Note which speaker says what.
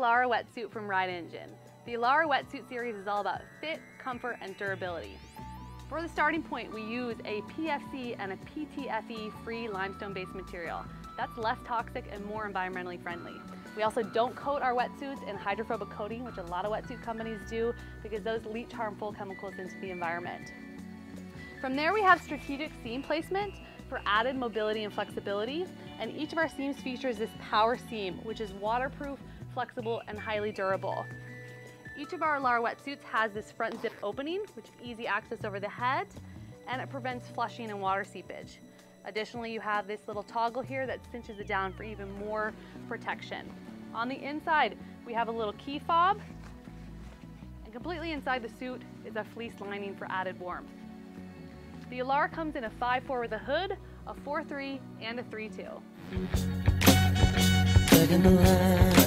Speaker 1: Elara wetsuit from Ride Engine. The Elara wetsuit series is all about fit, comfort, and durability. For the starting point, we use a PFC and a PTFE-free limestone-based material. That's less toxic and more environmentally friendly. We also don't coat our wetsuits in hydrophobic coating, which a lot of wetsuit companies do, because those leach harmful chemicals into the environment. From there, we have strategic seam placement for added mobility and flexibility, and each of our seams features this power seam, which is waterproof, flexible, and highly durable. Each of our Elara wetsuits has this front zip opening, which is easy access over the head, and it prevents flushing and water seepage. Additionally, you have this little toggle here that cinches it down for even more protection. On the inside, we have a little key fob, and completely inside the suit is a fleece lining for added warmth. The Elara comes in a 5-4 with a hood, a 4-3, and a 3.2.